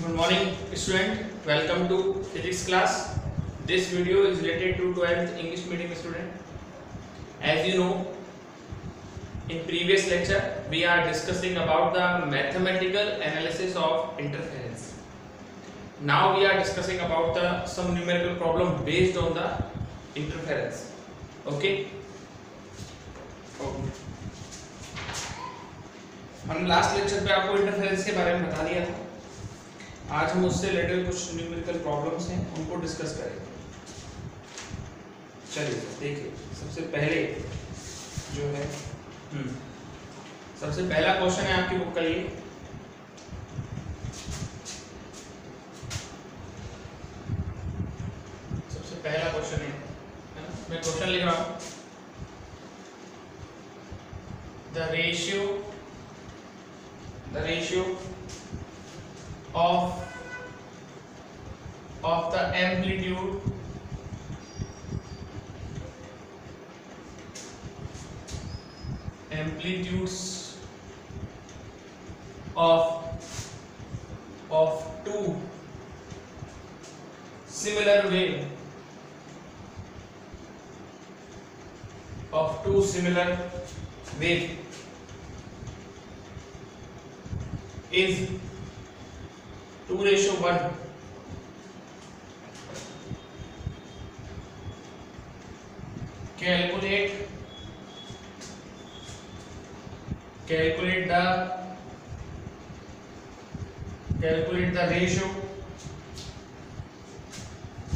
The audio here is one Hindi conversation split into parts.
Good morning student welcome to physics class this video is related to twelfth English medium student as you know in previous lecture we are discussing about the mathematical analysis of interference now we are discussing about the some numerical problem based on the interference okay हम लास्ट लेक्चर पे आपको इंटरफेरेंस के बारे में बता दिया था। आज हम उससे रिलेटेड कुछ न्यूमेरिकल प्रॉब्लम्स हैं उनको डिस्कस करेंगे। चलिए देखिए सबसे पहले जो है हम्म, सबसे पहला क्वेश्चन है आपकी बुक का ये। सबसे पहला क्वेश्चन है मैं क्वेश्चन लिख रहा हूँ। The ratio the ratio of of the amplitude. Amplitudes of of two. Similar wave of two similar wave is two ratio one calculate calculate the calculate the ratio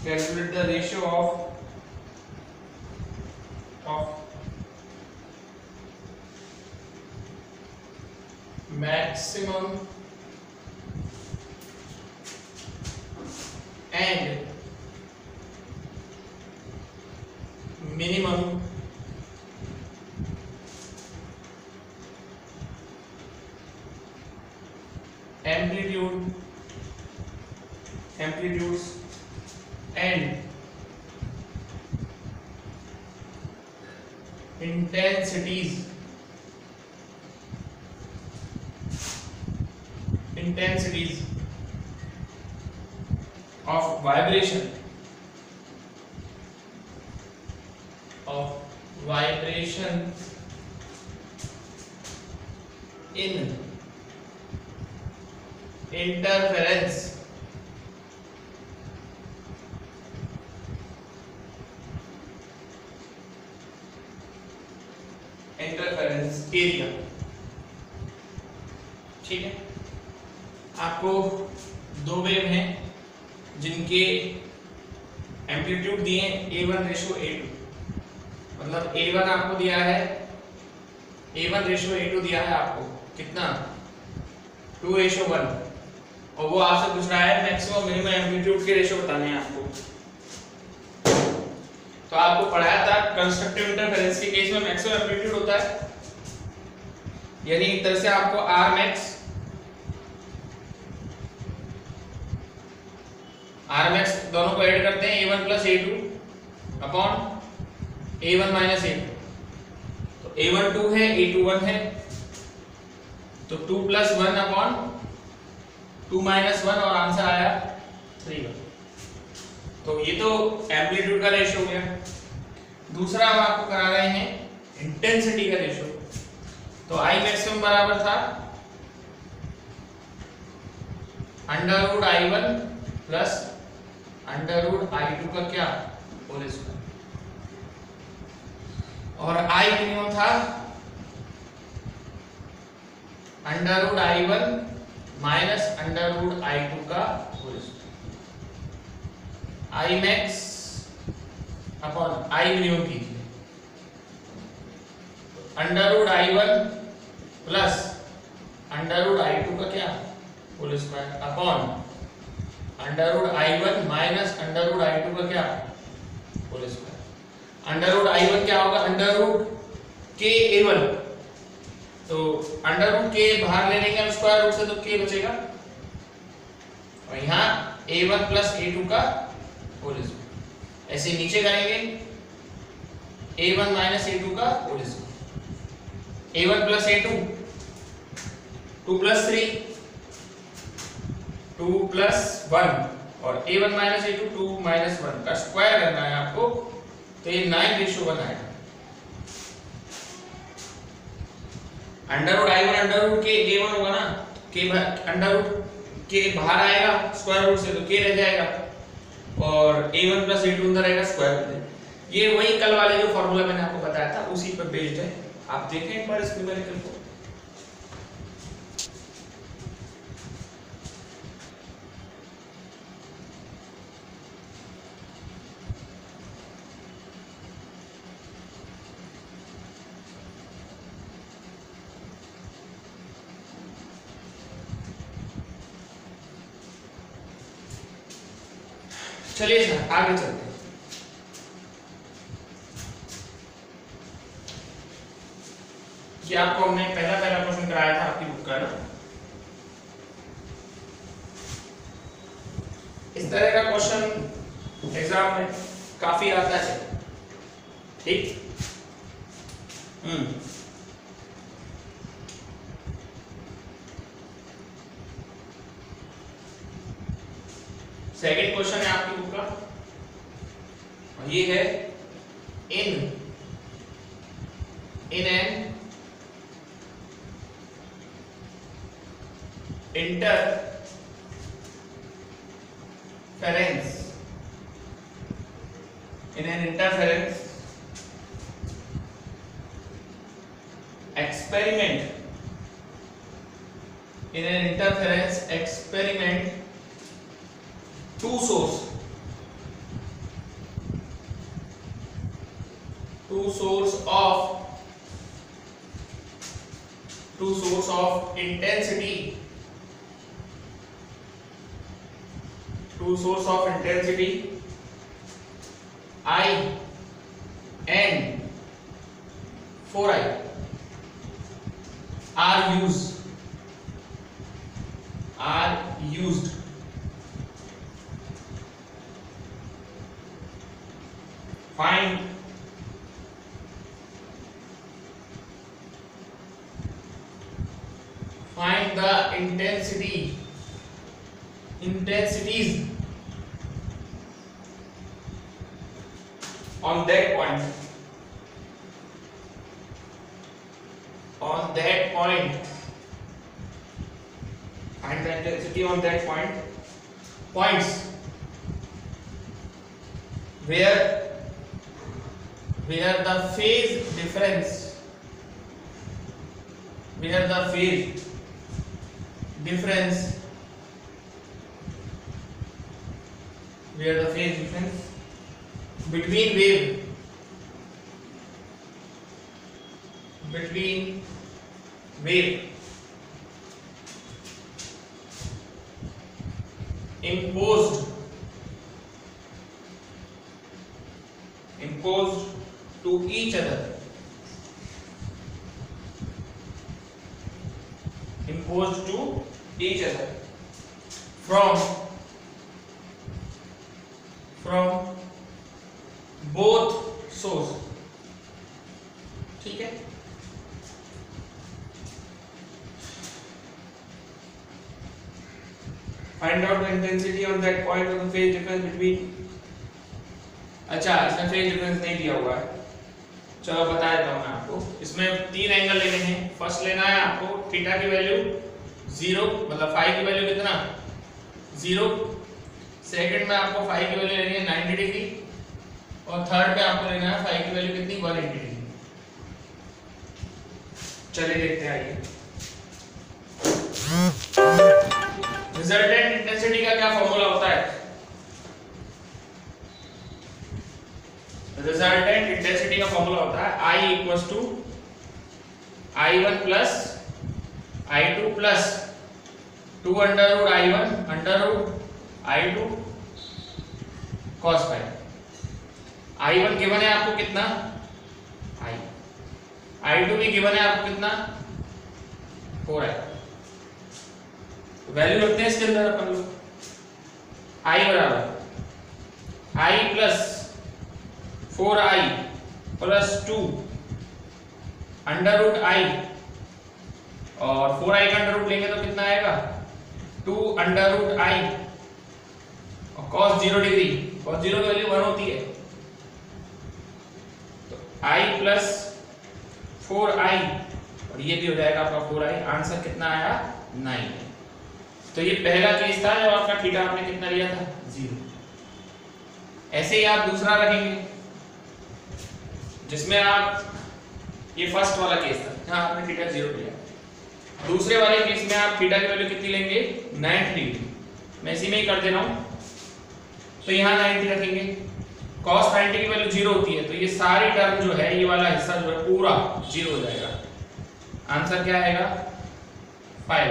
calculate the ratio of of maximum and minimum amplitude amplitudes and intensities intensities. Of vibration. Of vibration in interference upon A one minus A तो ए वन टू है ए टू वन है. तो two plus one upon two minus one और आंसर आया थ्री वन तो ये तो एम्पलीट्यूड का रेशियो हो गया. दूसरा हम आपको करा रहे हैं इंटेंसिटी का रेशो तो आई मैक्सिमम बराबर था under root I one plus under root I two का क्या? होल स्क्वायर और आई मिनिमम था? Under root I one minus under I two का I max upon I minimum कीजिए under root I one plus under root I two का क्या? Whole square upon under root I one minus under root I two का क्या? Whole square under root I one क्या होगा? अंडर रूट के ए वन तो अंडर रूट के बाहर ले लेंगे हम स्क्वायर रूट से तो के बचेगा। और यहाँ A one plus A two का होल स्क्वायर ऐसे नीचे करेंगे। A one minus A two का whole square A one plus A two two plus three two plus one और A one minus A two two minus one का स्क्वायर करना है आपको। तो ये नाइन रेशो वन आएगा under root I one under root के ए वन होगा ना? के अंडर रूट के बाहर आएगा स्क्वायर रूट से तो के रह जाएगा। और A one plus A two अंदर आएगा स्क्वायर रूट ये वही कल वाले जो फॉर्मूला मैंने आपको बताया था, उसी पर बेस्ड है। आप देखें एक बार इस न्यूमेरिकल को। चलिए सर आगे चलते हैं ये आपको हमने पहला पहला क्वेश्चन कराया था आपकी बुक का ना इस तरह का क्वेश्चन एग्ज़ाम में काफ़ी आता है ठीक हम्म सेकंड क्वेश्चन है आपकी बुक का और ये है in in an interference in an interference experiment in an interference experiment two source two source of two source of intensity. Two source of intensity. I and 4I are used. Are used. Find find transparency between wave imposed imposed to each other 90 degree और थर्ड पे आपको लेना है फाइव की वैल्यू कितनी? 180 डिग्री चलिए देखते हैं आइए। रिजल्टेंट इंटेंसिटी का क्या फॉर्मूला होता है? रिजल्टेंट इंटेंसिटी का फॉर्मूला होता है I equal to I one plus I two plus two under root I one under root I two cos five I one given है आपको कितना? आई आई टू भी गिवन है आपको कितना? फोर आई वैल्यू रखते हैं इसके अंदर अपन लोग. आई बराबर. I plus four I plus two under root I और फोर आई का अंडर रूट लेंगे तो कितना आएगा? टू अंडर रूट आई और cos zero degree cos zero की वैल्यू वन होती है। तो आई प्लस फोर आई और ये भी हो जाएगा आपका फोर आई आंसर कितना आया? नाइन तो ये पहला केस था जब आपका थीटा आपने कितना लिया था? ज़ीरो ऐसे ही आप दूसरा रखेंगे, जिसमें आप, ये फ़र्स्ट वाला केस था, जहाँ आपने थीटा ज़ीरो लिया। दूसरे वाले केस में आप थीटा की वैल्यू कितनी लेंगे? 90 डिग्री मैं इसी में ही कर दे रहा हूँ। तो यहाँ 90 रखेंगे। cos 90 की वैल्यू ज़ीरो होती है तो ये सारी टर्म जो है, ये वाला हिस्सा जो है, पूरा ज़ीरो हो जाएगा। आंसर क्या आएगा? 5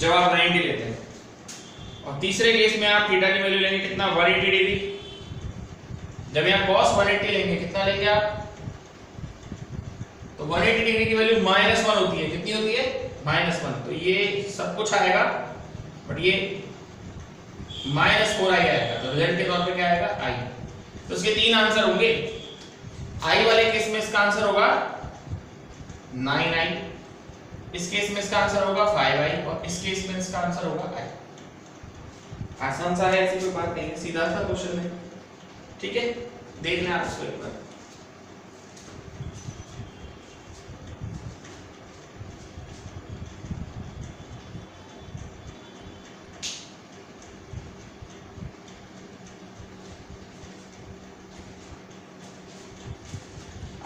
जब आप 90 लेते हैं। और तीसरे केस में आप थीटा की वैल्यू लेंगे, कितना? 180 डिग्री जब यहाँ cos 180 लेंगे, कितना लेंगे आप? तो 180 डिग्री की वैल्यू माइनस वन होती है। कितनी होती है? माइनस वन तो ये सब कुछ आएगा बट ये माइनस फोर आई आएगा तो रिज़ल्ट के तौर पर क्या आएगा? आई। तो इसके तीन आंसर होंगे। आई वाले केस में इसका आंसर होगा नाइन आई, इस केस में इसका आंसर होगा फाइव आई, और इस केस में इसका आंसर होगा आई। आसान सा है, ऐसी कोई बात नहीं सीधा सा क्वेश्चन है। ठीक है? देख लें आप इसको एक बार।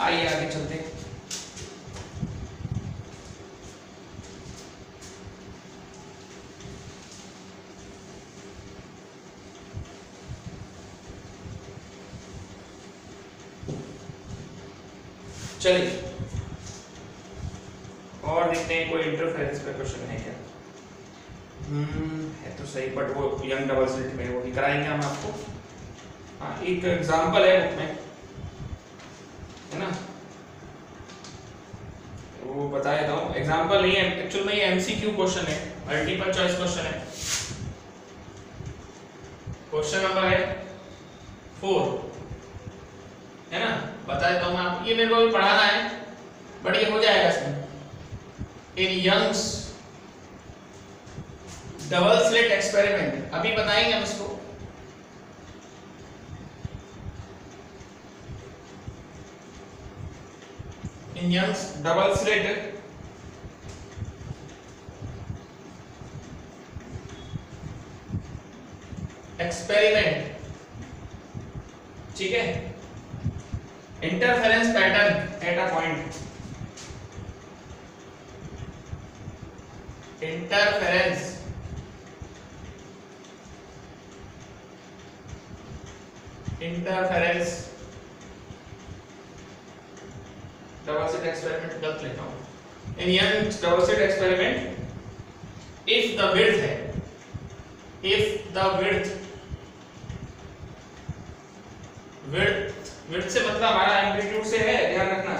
आइए आगे चलते हैं। चलिए। और देखते हैं कोई इंटरफेरेंस पे क्वेश्चन है। क्या हम्म है तो सही बट वो यंग डबल स्लिट में वो ही कराएँगे हम आपको। हाँ एक एग्जांपल है बुक में है ना वो बता देता हूँ एग्जांपल नहीं है एक्चुअल में ये एमसीक्यू क्वेश्चन है मल्टीपल चॉइस क्वेश्चन नंबर है फोर है ना बता देता हूँ मैं आपको ये मेरे को अभी पढ़ाना है बट ये हो जाएगा इसमें in Young's double slit experiment अभी बताएँगे हम इसको in Young's double slit experiment ठीक है? Interference pattern at a point interference interference experiment गलत लेता in Young experiment if the width है। इफ़ द विथ width से मतलब हमारा एम्पलीट्यूड से है ध्यान रखना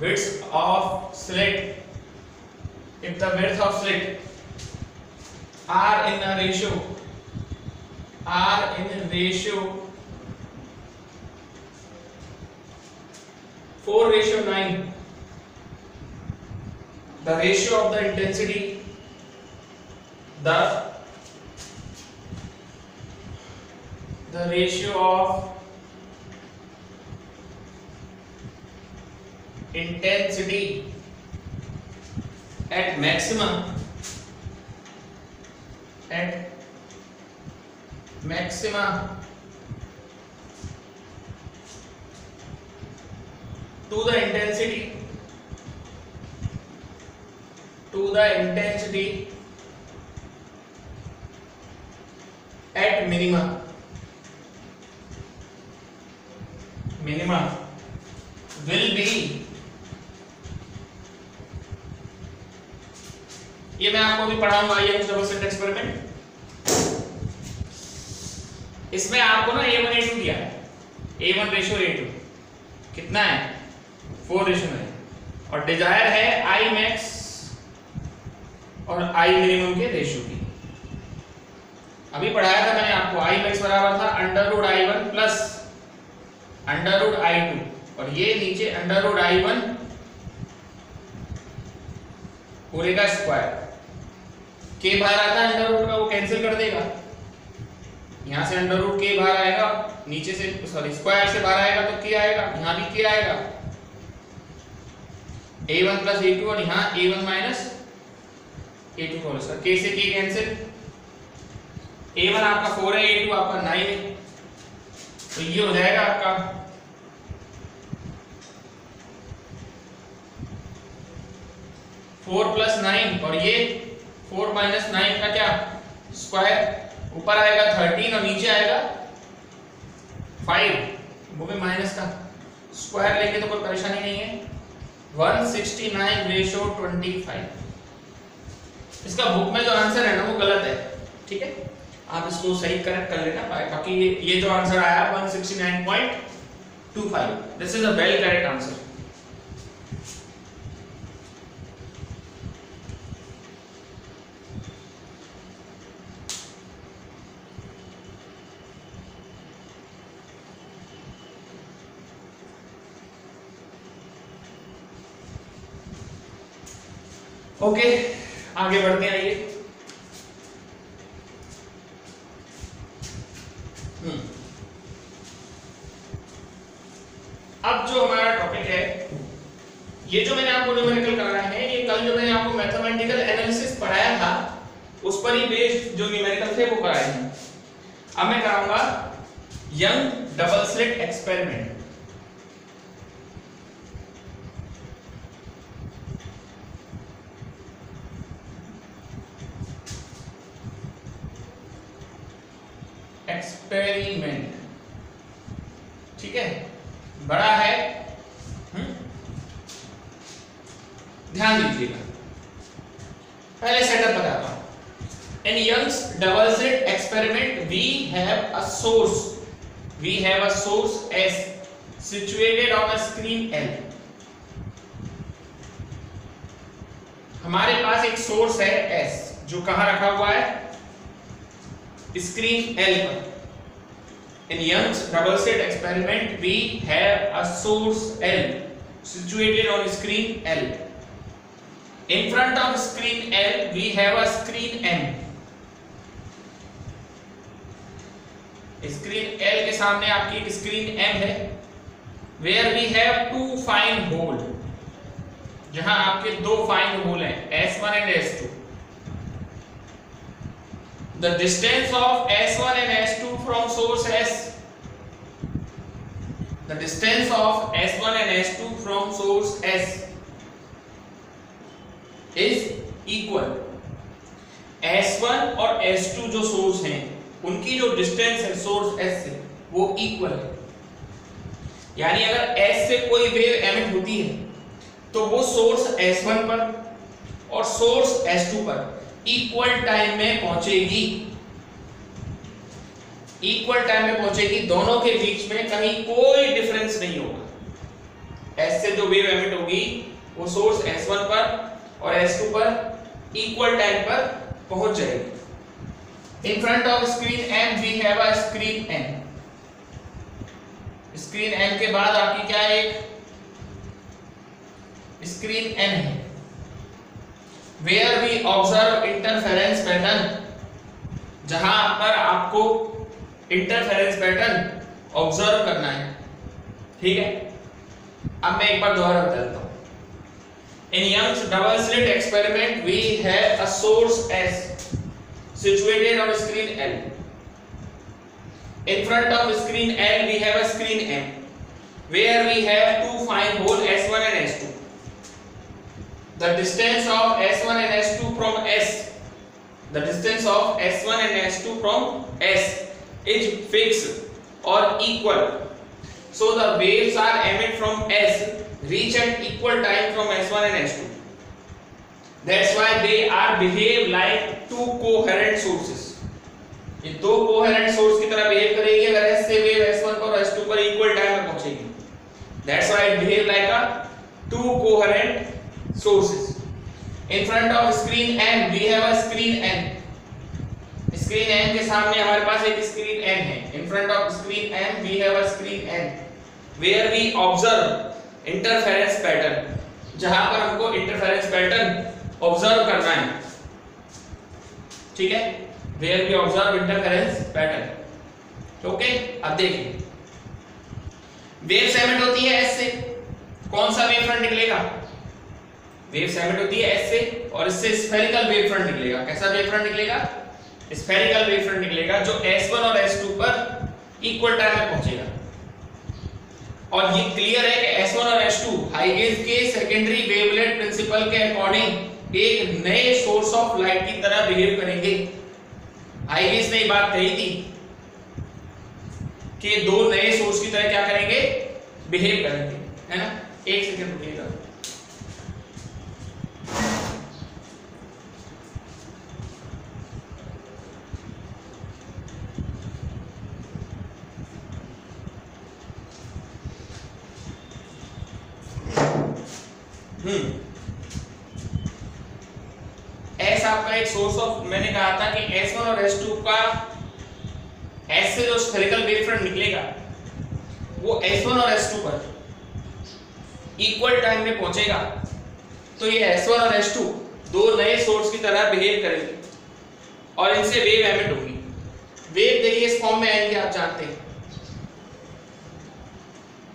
width of slit if the width of slit are in a ratio are in ratio 4 ratio 9 the ratio of the intensity the ratio of intensity at maximum at maximum to the intensity to the intensity at minima minima मैं आपको भी पढ़ाऊँगा ये डबल सेट एक्सपेरिमेंट इसमें आपको ना a1 a2 दिया है। A1 रेशियो a2 कितना है? फोर रेशो में। और डिज़ायर है आई मैक्स और आई मिनिमम के रेशो की। अभी पढ़ाया था मैंने आपको आई मैक्स बराबर था under root I one plus under root I two और ये नीचे अंडर रूड आई वन पूरे का स्क्वायर के बाहर आता है अंडर रूट का वो कैंसिल कर देगा। यहाँ से अंडर रूट के बाहर आएगा, नीचे से सॉरी स्क्वायर से बाहर आएगा तो के आएगा, यहाँ भी के आएगा। A1 प्लस a2 और यहाँ a1 minus a2 whole square के से के कैंसिल a1 आपका फोर है ए टू आपका नाइन है। तो ये हो जाएगा आपका। फोर प्लस नाइन और ये फोर माइनस नाइन का क्या? स्क्वायर। ऊपर आएगा थर्टीन और नीचे आएगा फाइव। वो भी माइनस का। स्क्वायर लेंगे तो कोई परेशानी नहीं है। 169 रेशो 25 इसका बुक में जो आंसर है ना, वो गलत है। ठीक है? आप इसको सही करेक्ट कर लेना बाकी ये जो आंसर आया 169.25 this is a well correct answer okay आगे बढ़ते हैं, आइए। हम्म। अब जो हमारा टॉपिक है, ये जो मैंने आपको न्यूमेरिकल कराया है, ये कल जो मैंने आपको मैथमेटिकल एनालिसिस पढ़ाया था, उस पर ही बेस्ड जो न्यूमेरिकल थे, वो कराए हैं। अब मैं कराऊँगा Young double slit experiment experiment ठीक है बड़ा है हुँ? हम्म? ध्यान दीजिएगा पहले सेटअप बताता हूँ in Young's double slit experiment we have a source we have a source S situated on a screen L हमारे पास एक सोर्स है S जो कहाँ रखा हुआ है screen L पर. In Young's double slit experiment, we have a source L situated on screen L. In front of screen L, we have a screen M. Screen L के सामने आपकी एक स्क्रीन M है where we have two fine hole जहाँ आपके दो फाइन होल हैं S1 and S2 the distance of S1 and S2 from source S the distance of S1 and S2 from source S is equal S1 और S2 जो सोर्स हैं उनकी जो डिस्टेंस है सोर्स S से वो इक्वल है यानी अगर S से कोई वेव एमिट होती है तो वो सोर्स S1 पर और सोर्स S2 पर इक्वल टाइम में पहुंचेगी। इक्वल टाइम में पहुंचेगी, दोनों के बीच में कहीं कोई डिफरेंस नहीं होगा। एस से जो वेव एमिट होगी, वो सोर्स S1 पर और S2 पर इक्वल टाइम पर पहुँच जाएगी। In front of screen M we have a screen N screen M के बाद आपकी क्या है एक? स्क्रीन N है। Where we observe interference pattern जहाँ पर आपको इंटरफेरेंस पैटर्न ऑब्ज़र्व करना है। ठीक है? अब मैं एक बार दोबारा बता देता हूँ। In Young's double slit experiment we have a source S situated on screen L in front of screen L we have a screen M where we have two fine hole S one and S two the distance of S1 and S2 from S the distance of S1 and S2 from S is fixed or equal so the waves are emit from S reach at equal time from S1 and S2 that's why they are behave like two coherent sources ये दो कोहेरेंट सोर्स की तरह बिहेव करेगी अगर S से वेव S1 पर और S2 पर इक्वल टाइम में पहुंचेगी that's why it behave like a two coherent sources. In front of screen N, we have a screen N. Screen N के सामने हमारे पास एक screen N है. In front of screen N, we have a screen N, where we observe interference pattern. जहाँ पर हमको interference pattern observe करना है. ठीक है where we observe interference pattern okay अब देखिए वेव सेमेट होती है एस से कौन सा वेव फ्रंट निकलेगा वेव सेमेट होती है एस से और इससे स्फेरिकल वेव फ्रंट निकलेगा। कैसा वेव फ्रंट निकलेगा? स्फेरिकल वेव फ्रंट निकलेगा, जो S1 और S2 पर इक्वल टाइम में पहुंचेगा। और ये क्लियर है कि S1 और S2 हाइगेज के सेकेंडरी वेवलेट प्रिंसिपल के अकॉर्डिंग एक नए सोर्स ऑफ़ लाइट की तरह बिहेव करेंगे। हाइगेज ने बात कही थी कि दो नए सोर्स की तरह क्या करेंगे? बिहेव करेंगे। है ना? एक सेकंड रुकिएगा एस आपका एक सोर्स ऑफ़ मैंने कहा था कि एस वन और एस टू का S से जो स्फेरिकल वेव फ्रंट निकलेगा, वो एस वन और एस टू पर इक्वल टाइम में पहुंचेगा। तो ये S1 और एस टू दो नए सोर्स की तरह बिहेव करेंगे और इनसे वेव एमिट होगी। वेव देखिए इस फॉर्म में आएँगे आप जानते हैं?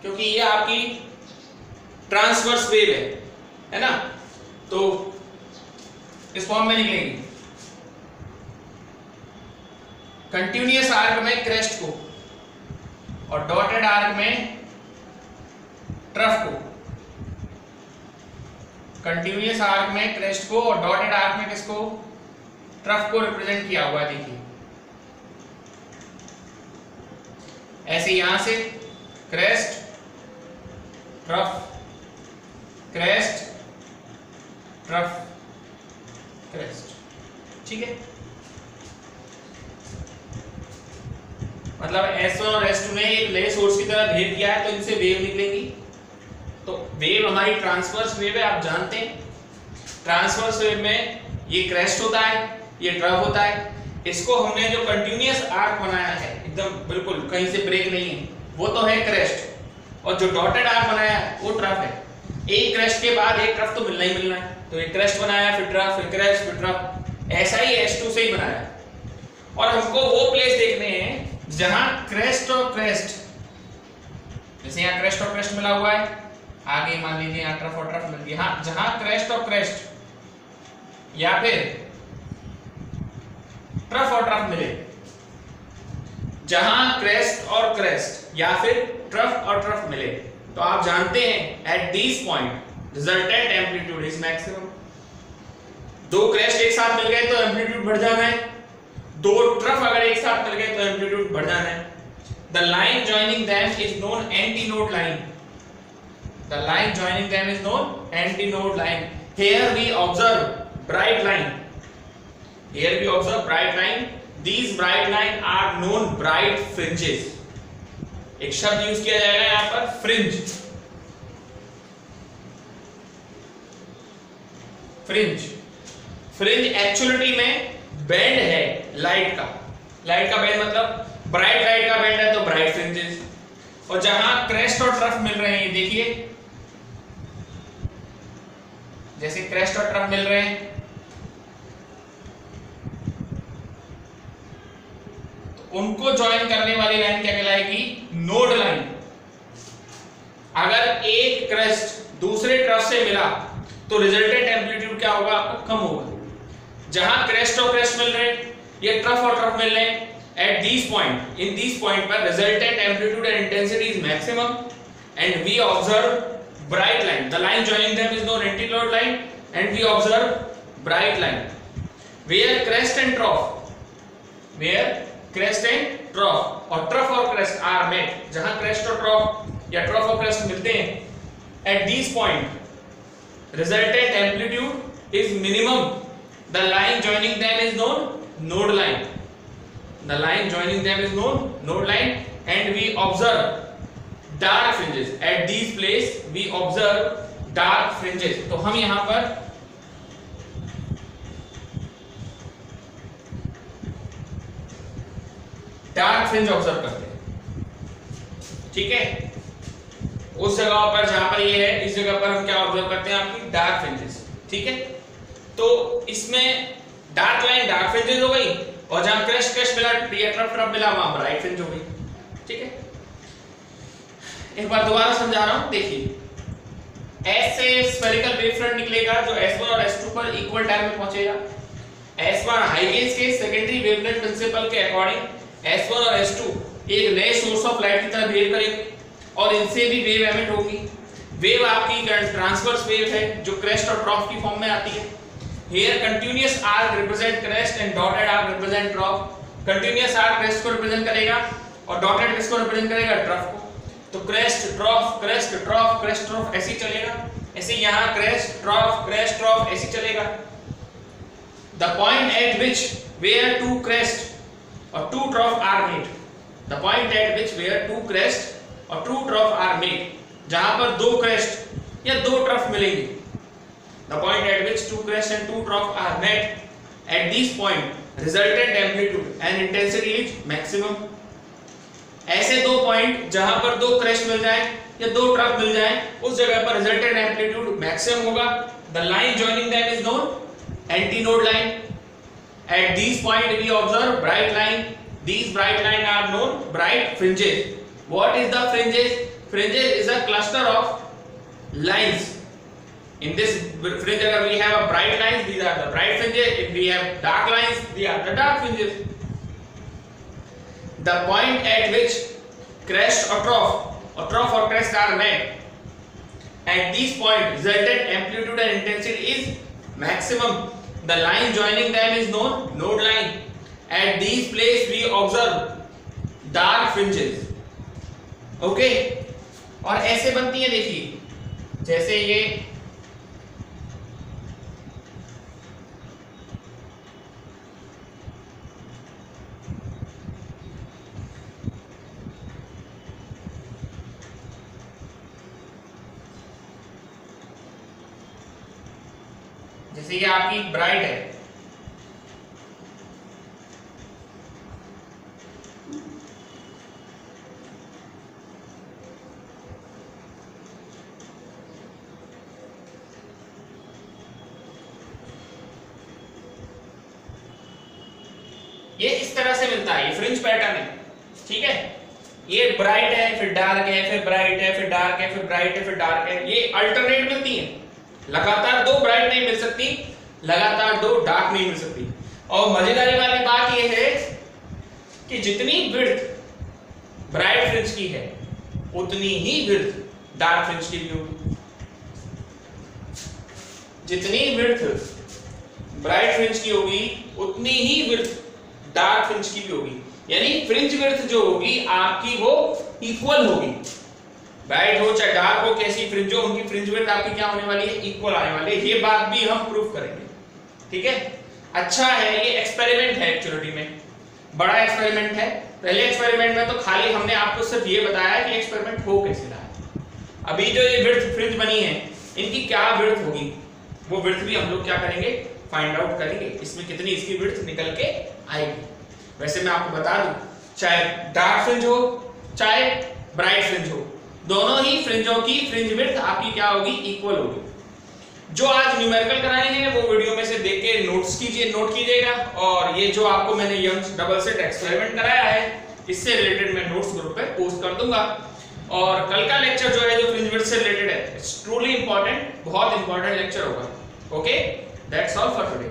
क्योंकि ये आपकी ट्रांसवर्स वेव है। है ना? तो इस फॉर्म में निकलेंगे। कंटिन्यूस आर्क में क्रेस्ट को और डॉटेड आर्क में ट्रफ को। कंटिन्यूस आर्क में क्रेस्ट को और डॉटेड आर्क में किसको? ट्रफ को रिप्रेजेंट किया हुआ देखिए। ऐसे यहाँ से crest trough crest trough crest ठीक है? मतलब S1 और S2 ने एक नए सोर्स की तरह बिहेव किया है तो इनसे वेव निकलेंगी। तो वेव हमारी ट्रांसवर्स वेव है, आप जानते हैं। ट्रांसवर्स वेव में ये क्रेस्ट होता है, ये ट्रफ होता है। इसको हमने जो कंटिन्यूस आर्क बनाया है, एकदम बिल्कुल कहीं से ब्रेक नहीं है, वो तो है क्रेस्ट और जो डॉटेड आर्क बनाया है, वो ट्रफ है। एक क्रेस्ट के बाद एक ट्रफ तो मिलना ही मिलना है। तो एक क्रेस्ट बनाया, फिर ट्रफ फिर क्रेस्ट फिर ऐसा ही S2 से ही बनाया। और हमको वो प्लेस देखने हैं जहाँ क्रेस्ट और क्रेस्ट जैसे यहाँ क्रेस्ट और क्रेस्ट मिला हुआ है। आगे मान लीजिए यहाँ ट्रफ और ट्रफ मिल गया। हाँ जहाँ क्रेस्ट और क्रेस्ट या फिर ट्रफ और ट्रफ मिले। जहाँ क्रेस्ट और क्रेस्ट या फिर ट्रफ और ट्रफ मिले। तो आप जानते हैं at this point resultant amplitude is maximum दो क्रेस्ट एक साथ मिल गए तो एम्पलीट्यूड बढ़ जाना है। दो ट्रफ अगर एक साथ मिल गए तो एम्पलीट्यूड बढ़ जाना है। The line joining them is known antinode line the line joining them is known antinode line here we observe bright line here we observe bright line these bright line are known bright fringes. एक शब्द यूज़ किया जाएगा यहाँ पर फ्रिंज फ्रिंज। फ्रिंज एक्चुअलिटी में बैंड है लाइट का। लाइट का बैंड मतलब ब्राइट लाइट का बैंड है तो ब्राइट फ्रिंजेस और जहाँ क्रेस्ट और ट्रफ मिल रहे हैं देखिए। जैसे क्रेस्ट और ट्रफ मिल रहे हैं। तो उनको ज्वाइन करने वाली लाइन क्या कहलाएगी? नोड लाइन अगर एक क्रेस्ट दूसरे ट्रफ से मिला तो रिजल्टेंट एम्पलीट्यूड क्या होगा? आपका कम होगा। जहाँ क्रेस्ट और क्रेस्ट मिल रहे हैं ये ट्रफ और ट्रफ मिल रहे हैं at this point in this point पर resultant amplitude and intensity is maximum and we observe bright line the line joining them is known antinode line and we observe bright line where crest and trough where crest and trough और ट्रफ और क्रेस्ट आर मेट जहाँ क्रेस्ट और ट्रफ या ट्रफ और क्रेस्ट मिलते हैं at this point resultant amplitude is minimum the line joining them is known node line the line joining them is known node line and we observe dark fringes at these place we observe dark fringes तो हम यहाँ पर डार्क फ्रिंज ऑब्ज़र्व करते हैं ठीक है उस जगह पर जहाँ पर ये है, इस जगह पर हम क्या ऑब्ज़र्व करते हैं आपकी डार्क फ्रिंजेस ठीक है? तो इसमें डार्क लाइन डार्क फ्रिंजेस हो गई और जहाँ क्रेस्ट क्रेस्ट मिला ट्रफ ट्रफ मिला, वहाँ ब्राइट फ्रिंज हो गई, ठीक है? एक बार दोबारा समझा रहा हूँ, देखिए एस से स्फेरिकल वेव फ्रंट निकलेगा, जो S1 और S2 पर इक्वल टाइम में पहुंचेगा। S1 हाइगेंस के सेकेंडरी वेवलेंथ प्रिंसिपल के अकॉर्डिंग S1 और S2 एक नए सोर्स ऑफ़ लाइट की तरह बिहेव करेंगे। और इनसे भी वेव एमिट होगी। वेव आपकी ट्रांसवर्स वेव है, जो क्रेस्ट और ट्रॉफ की फॉर्म में आती है। Here continuous arc represent crest and dotted arc represent trough continuous arc crest को रिप्रेजेंट करेगा और डॉटेड किसको रिप्रेजेंट करेगा ट्रफ को। तो crest trough crest trough crest trough ऐसे ही चलेगा। ऐसे यहाँ क्रेस्ट ट्रॉफ क्रेस्ट ट्रॉफ ऐसे चलेगा। The point at which where two crest और two trough are met the point at which where two crest और टू ट्रॉफ आर मेड जहाँ पर दो क्रेस्ट या दो ट्रफ मिलेंगे। The point at which two crest and two trough are met at this point resultant amplitude and intensity is maximum ऐसे दो पॉइंट जहाँ पर दो क्रेस्ट मिल जाए या दो ट्रफ मिल जाए, उस जगह पर रिजल्टेंट एम्पलीट्यूड मैक्सिमम होगा। The line joining them is known antinode line at these point we observe bright line. These bright line are known, bright fringes. What is the fringes? Fringes is a cluster of lines. In this fringe we have a bright lines these are the bright fringes. If we have dark lines these are the dark fringes. The point at which crest or trough or trough or crest are met at this point resultant amplitude and intensity is maximum. The line joining them is known node line. At these place we observe dark fringes okay. और ऐसे बनती है देखिए। जैसे ये जैसे ये आपकी ब्राइट है। ये इस तरह से मिलता है, ये फ्रिंज पैटर्न है, ठीक है? ये ब्राइट है, फिर डार्क है, फिर ब्राइट है, फिर डार्क है, फिर ब्राइट है, फिर डार्क है, ये अल्टरनेट मिलती है। लगातार दो ब्राइट नहीं मिल सकती, लगातार दो डार्क नहीं मिल सकती। और मजेदारी वाली बात यह है कि जितनी विड्थ ब्राइट फ्रिंज की है, उतनी ही विड्थ डार्क फ्रिंज की भी होगी। जितनी विड्थ ब्राइट फ्रिंज की होगी, उतनी ही विड्थ डार्क फ्रिंज की भी होगी। यानी फ्रिंज विड्थ जो होगी, आपकी वो इक्वल होगी। ब्राइट हो चाहे डार्क हो, कैसी फ्रिंज हो, उनकी फ्रिंज विड्थ आपकी क्या होने वाली है? इक्वल आने वाली है। ये बात भी हम प्रूफ करेंगे। ठीक है? अच्छा है, ये एक्सपेरिमेंट है एक्चुअली में। बड़ा एक्सपेरिमेंट है। पहले एक्सपेरिमेंट में तो खाली हमने आपको सिर्फ़ ये बताया कि एक्सपेरिमेंट हो कैसे रहा है। अभी जो ये विड्थ फ्रिंज बनी है, इनकी क्या विड्थ होगी? वो विड्थ भी हम लोग क्या करेंगे? फाइंड आउट करेंगे। इसमें कितनी इसकी विड्थ निकल के आएगी वैसे मैं आपको बता दूँ, चाहे डार्क फ्रिंज हो, चाहे ब्राइट फ्रिंज हो, दोनों ही फ्रिंजों की फ्रिंज विड्थ आपकी क्या होगी? इक्वल होगी। जो आज न्यूमेरिकल कराए हैं, वो वीडियो में से देख के नोट्स कीजिए नोट कीजिएगा। और ये जो आपको मैंने यंग डबल सेट एक्सपेरिमेंट कराया है, इससे रिलेटेड मैं नोट्स ग्रुप पे पोस्ट कर दूँगा। और कल का लेक्चर जो है, जो फ्रिंज विड्थ से रिलेटेड है इट्स ट्रूली इंपॉर्टेंट बहुत इंपॉर्टेंट लेक्चर होगा। Okay that's all for today